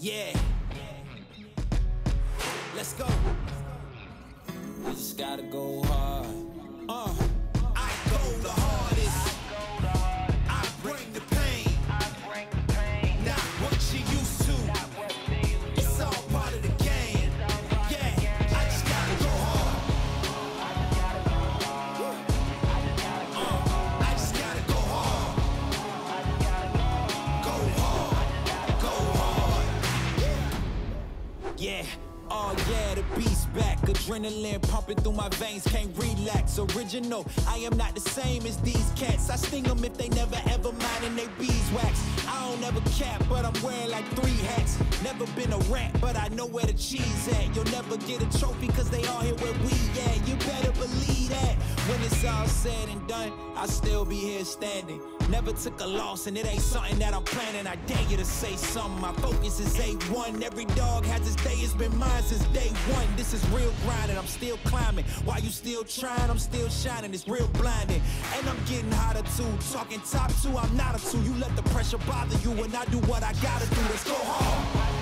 Yeah. Let's go. We just gotta go Yeah. Oh yeah, the beast back. Adrenaline pumping through my veins, can't relax. Original, I am not the same as these cats. I sting them if they never ever mindin' they beeswax. I don't ever cap, but I'm wearing like three hats. Never been a rat, but I know where the cheese at. You'll never get a trophy, cause they all here where we at. You better believe that. When it's all said and done, I'll still be here standing. Never took a loss, and it ain't something that I'm planning. I dare you to say something. My focus is A1. Every dog has its day, it's been mine since day one. This is real grind, and I'm still climbing. While you still trying, I'm still shining. It's real blinding. And I'm getting hotter too. Talking top two, I'm not a two. You let the pressure bother you, and I do what I gotta do. Let's go hard.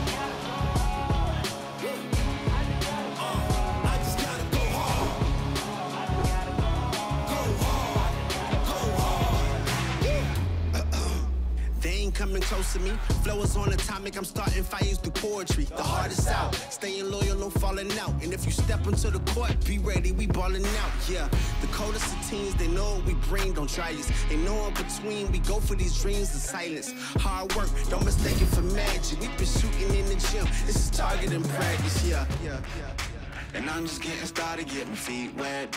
Coming close to me. Flow is on atomic, I'm starting fires through poetry. The heart is out, staying loyal, no falling out. And if you step into the court, be ready, we ballin' out. Yeah, the coldest of teens, they know what we bring, don't try us. They know in between, we go for these dreams in silence. Hard work, don't mistake it for magic. We been shooting in the gym, this is target in practice. Yeah, yeah, yeah. yeah. And I'm just getting started, get my feet wet.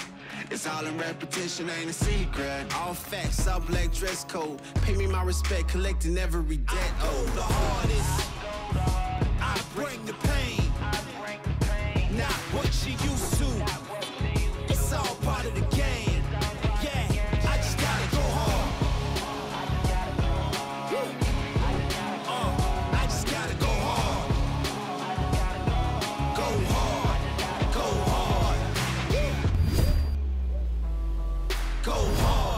It's all in repetition, ain't a secret. All facts, all black dress code. Pay me my respect, collecting every debt. I Oh, the hardest. I bring the pain. Not what she used to. It's all part of the game. go hard. go hard.